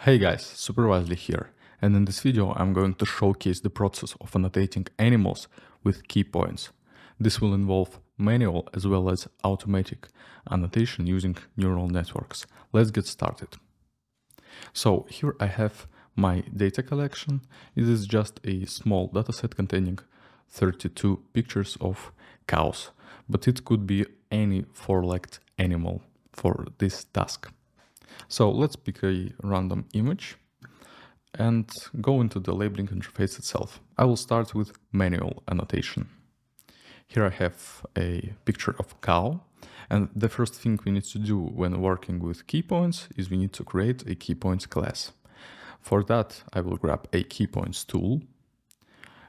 Hey guys, Supervisely here, and in this video I'm going to showcase the process of annotating animals with key points. This will involve manual as well as automatic annotation using neural networks. Let's get started. So here I have my data collection. It is just a small dataset containing 32 pictures of cows, but it could be any four-legged animal for this task. So let's pick a random image and go into the labeling interface itself. I will start with manual annotation. Here I have a picture of cow and the first thing we need to do when working with key points is we need to create a key points class. For that, I will grab a key points tool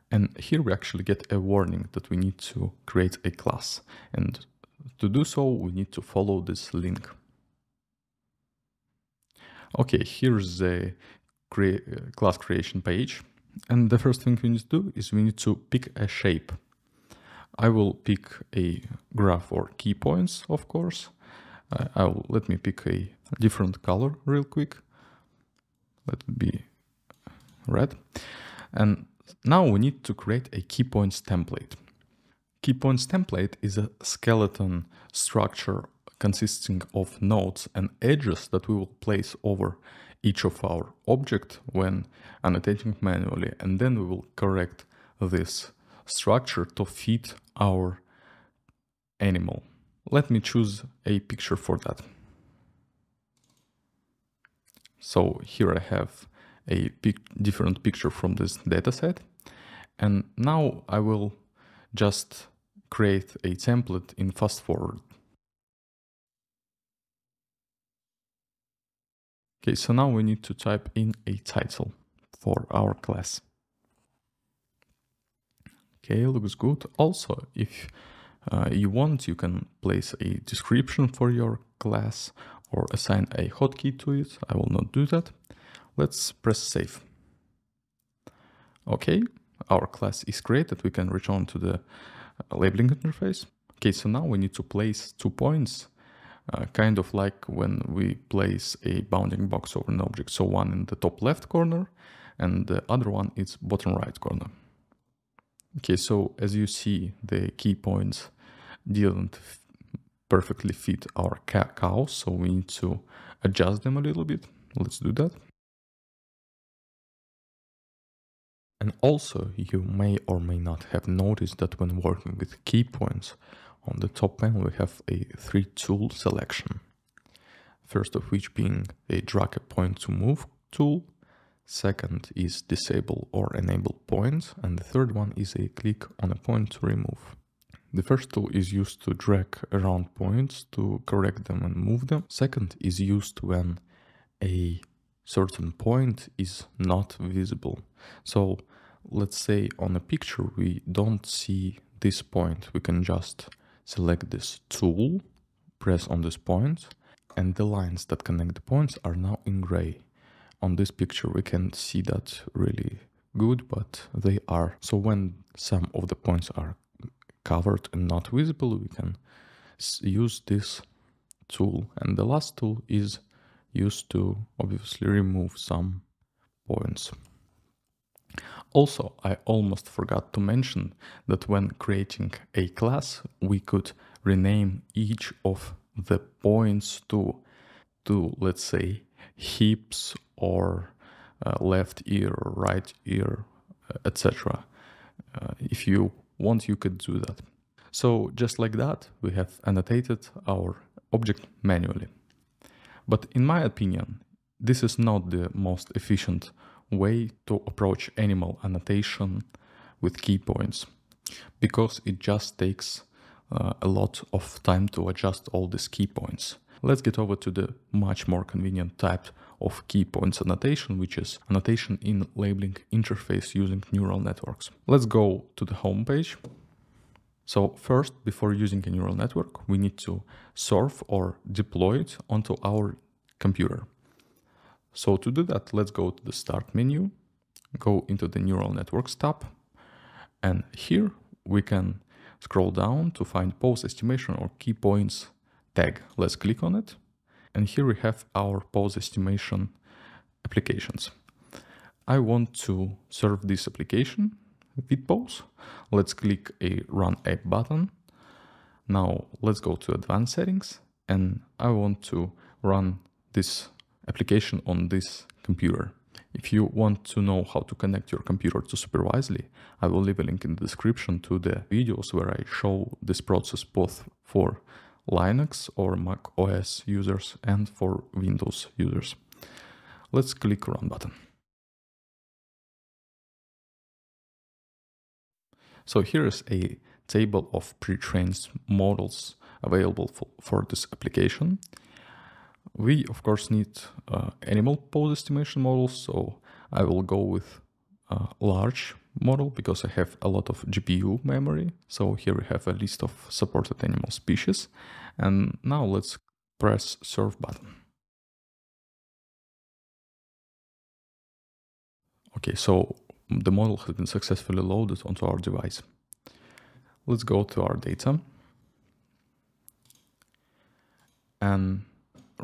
and here we actually get a warning that we need to create a class. And to do so, we need to follow this link. Okay, here's the class creation page. And the first thing we need to do is we need to pick a shape. I will pick a graph or key points, of course. Uh, I'll let me pick a different color real quick. Let it be red. And now we need to create a key points template. Key points template is a skeleton structure consisting of nodes and edges that we will place over each of our object when annotating manually and then we will correct this structure to fit our animal. Let me choose a picture for that. So here I have a pic different picture from this dataset and now I will just create a template in fast forward Okay, so now we need to type in a title for our class. Okay, looks good. Also, if uh, you want, you can place a description for your class or assign a hotkey to it. I will not do that. Let's press save. Okay, our class is created. We can return to the uh, labeling interface. Okay, so now we need to place two points uh, kind of like when we place a bounding box over an object. So one in the top left corner and the other one is bottom right corner. Okay, so as you see, the key points didn't perfectly fit our cow, so we need to adjust them a little bit. Let's do that. And also, you may or may not have noticed that when working with key points, on the top panel we have a three tool selection. First of which being a drag a point to move tool, second is disable or enable points, and the third one is a click on a point to remove. The first tool is used to drag around points to correct them and move them. Second is used when a certain point is not visible. So let's say on a picture we don't see this point, we can just select this tool, press on this point, and the lines that connect the points are now in gray. On this picture we can see that really good, but they are. So when some of the points are covered and not visible, we can use this tool. And the last tool is used to obviously remove some points. Also, I almost forgot to mention that when creating a class, we could rename each of the points to, to let's say, hips or uh, left ear, right ear, uh, etc. Uh, if you want, you could do that. So just like that, we have annotated our object manually. But in my opinion, this is not the most efficient way to approach animal annotation with key points because it just takes uh, a lot of time to adjust all these key points. Let's get over to the much more convenient type of key points annotation, which is annotation in labeling interface using neural networks. Let's go to the home page. So first, before using a neural network, we need to serve or deploy it onto our computer. So to do that, let's go to the start menu, go into the neural networks tab, and here we can scroll down to find pose estimation or key points tag. Let's click on it. And here we have our pose estimation applications. I want to serve this application ViTPose. Let's click a run app button. Now let's go to advanced settings and I want to run this application on this computer. If you want to know how to connect your computer to Supervisely, I will leave a link in the description to the videos where I show this process both for Linux or Mac OS users and for Windows users. Let's click Run button. So here is a table of pre-trained models available for, for this application. We, of course, need uh, animal pose estimation models, so I will go with a large model because I have a lot of GPU memory. So here we have a list of supported animal species. And now let's press serve button. Okay, so the model has been successfully loaded onto our device. Let's go to our data. And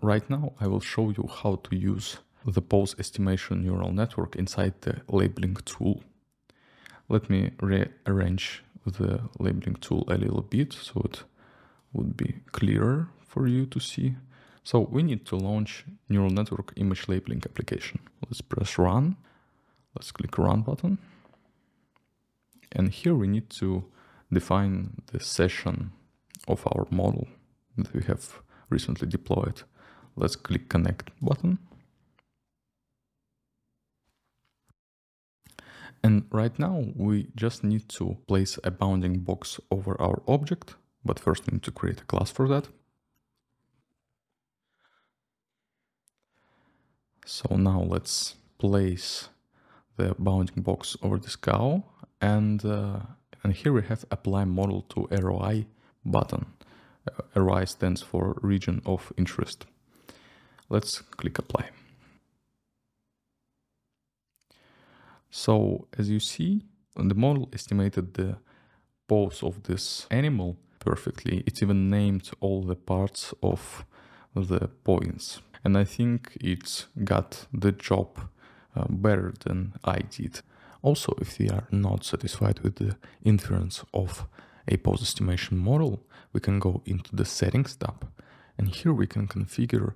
right now I will show you how to use the pose estimation neural network inside the labeling tool. Let me rearrange the labeling tool a little bit so it would be clearer for you to see. So we need to launch neural network image labeling application. Let's press run. Let's click run button. And here we need to define the session of our model that we have recently deployed. Let's click connect button. And right now we just need to place a bounding box over our object, but first we need to create a class for that. So now let's place the bounding box over this cow and uh, and here we have apply model to ROI button. Uh, ROI stands for region of interest. Let's click apply. So as you see, the model estimated the pose of this animal perfectly. It's even named all the parts of the points. And I think it's got the job uh, better than I did. Also, if we are not satisfied with the inference of a pose estimation model, we can go into the settings tab and here we can configure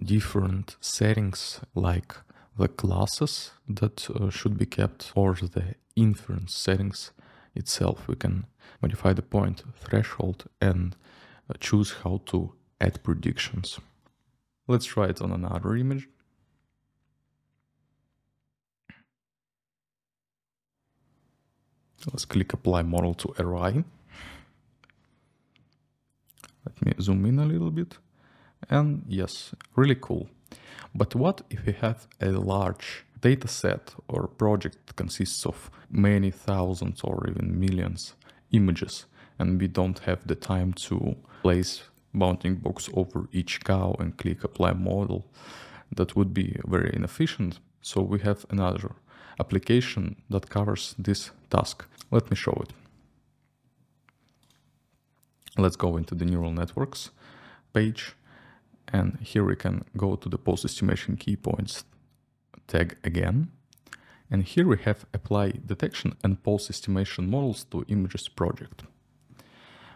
different settings like the classes that uh, should be kept or the inference settings itself. We can modify the point threshold and uh, choose how to add predictions. Let's try it on another image. Let's click apply model to ROI. Let me zoom in a little bit. And yes, really cool. But what if we have a large data set or project that consists of many thousands or even millions images and we don't have the time to place bounding box over each cow and click apply model that would be very inefficient. So we have another application that covers this task. Let me show it. Let's go into the neural networks page and here we can go to the pose estimation key points tag again. And here we have apply detection and pose estimation models to images project.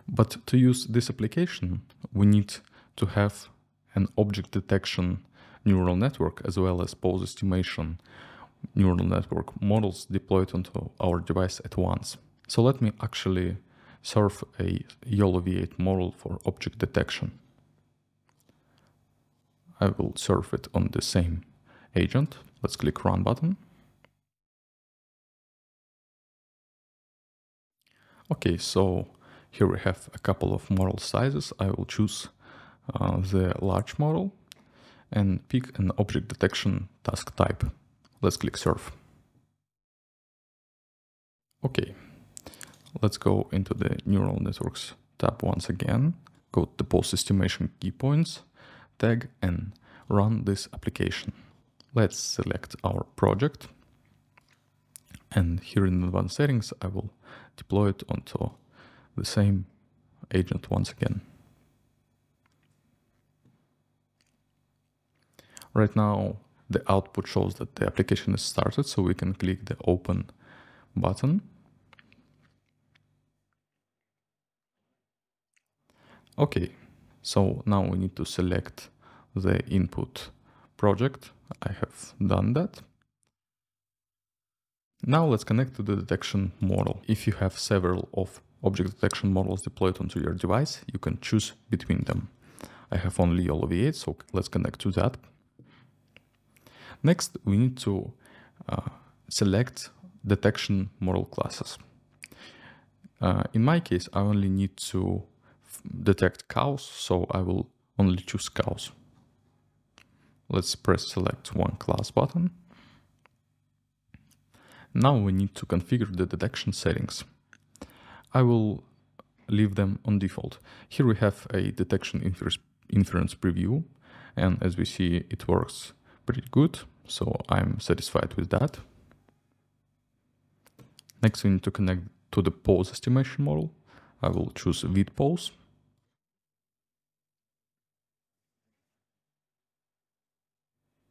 But to use this application, we need to have an object detection neural network as well as pose estimation neural network models deployed onto our device at once. So let me actually serve a YOLO V8 model for object detection. I will serve it on the same agent. Let's click run button. Okay, so here we have a couple of model sizes. I will choose uh, the large model and pick an object detection task type. Let's click serve. Okay, let's go into the neural networks tab once again. Go to the pose estimation key points tag and run this application. Let's select our project and here in advanced settings I will deploy it onto the same agent once again. Right now the output shows that the application is started, so we can click the open button. Okay, so now we need to select the input project. I have done that. Now let's connect to the detection model. If you have several of object detection models deployed onto your device, you can choose between them. I have only YOLOv8, so let's connect to that. Next, we need to uh, select detection model classes. Uh, in my case, I only need to detect cows, so I will only choose cows. Let's press select one class button. Now we need to configure the detection settings. I will leave them on default. Here we have a detection inference preview and as we see it works pretty good so I'm satisfied with that. Next we need to connect to the pose estimation model. I will choose ViTPose.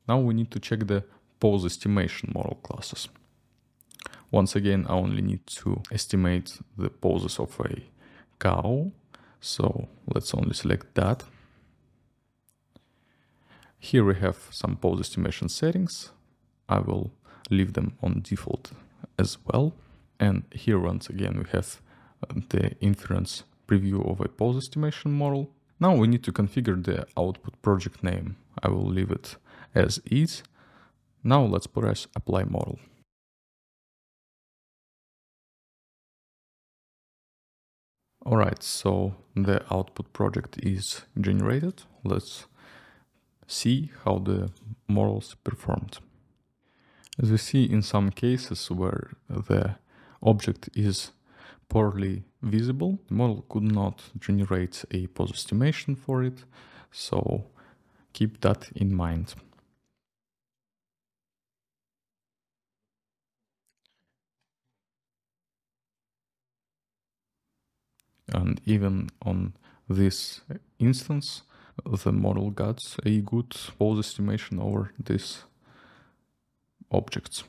Now we need to check the pose estimation model classes. Once again, I only need to estimate the poses of a cow. So let's only select that. Here we have some pose estimation settings. I will leave them on default as well. And here once again we have uh, the inference preview of a pose estimation model. Now we need to configure the output project name. I will leave it as is. Now let's press apply model. Alright, so the output project is generated. Let's see how the models performed. As we see in some cases where the object is poorly visible, the model could not generate a pose estimation for it, so keep that in mind. And even on this instance, the model got a good pose estimation over these objects.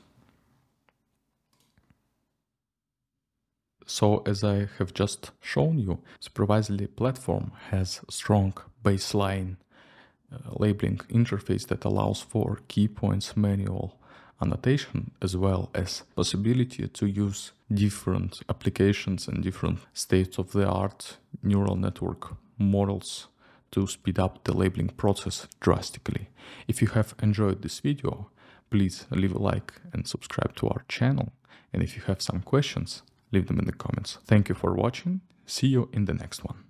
So as I have just shown you, Supervisely platform has strong baseline uh, labeling interface that allows for key points manual annotation as well as possibility to use different applications and different state-of-the-art neural network models to speed up the labeling process drastically. If you have enjoyed this video, please leave a like and subscribe to our channel. And if you have some questions, leave them in the comments. Thank you for watching. See you in the next one.